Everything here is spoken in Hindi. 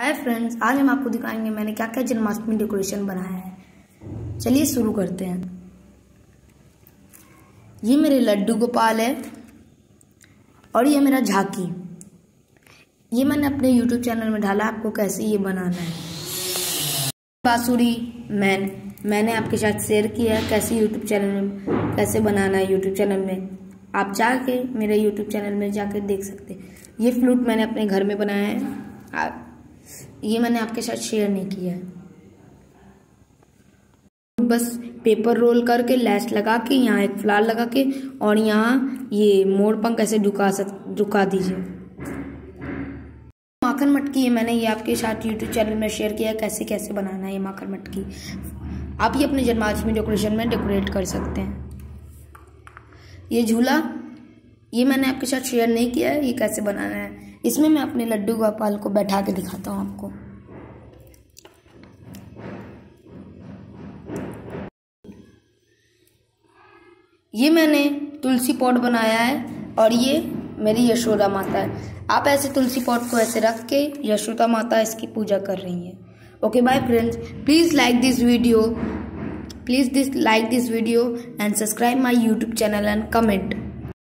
हाय फ्रेंड्स आज हम आपको दिखाएँगे मैंने क्या क्या जन्माष्टमी डेकोरेशन बनाया है। चलिए शुरू करते हैं। ये मेरे लड्डू गोपाल है और ये मेरा झाकी। ये मैंने अपने यूट्यूब चैनल में डाला, आपको कैसे ये बनाना है। बांसुरी, मैन, मैंने आपके साथ शेयर किया है कैसे यूट्यूब चैनल में, कैसे बनाना है यूट्यूब चैनल में। आप जाके मेरे यूट्यूब चैनल में जाकर देख सकते हैं। ये फ्लूट मैंने अपने घर में बनाया है। ये मैंने आपके साथ शेयर नहीं किया है। बस पेपर रोल करके लैस लगा के, यहाँ एक फ्लार लगा के, और यहाँ ये मोड़ पंख ऐसे झुका सक, झुका दीजिए। माखन मटकी है, मैंने ये आपके साथ यूट्यूब चैनल में शेयर किया कैसे कैसे बनाना है ये माखन मटकी। आप ये अपने जन्माष्टमी डेकोरेशन में डेकोरेट कर सकते हैं। ये झूला, ये मैंने आपके साथ शेयर नहीं किया है, ये कैसे बनाना है। इसमें मैं अपने लड्डू गोपाल को बैठा के दिखाता हूँ आपको। ये मैंने तुलसी पॉट बनाया है और ये मेरी यशोदा माता है। आप ऐसे तुलसी पॉट को ऐसे रख के यशोदा माता इसकी पूजा कर रही है। Okay bye friends please like this video please this like this video and subscribe my YouTube channel and comment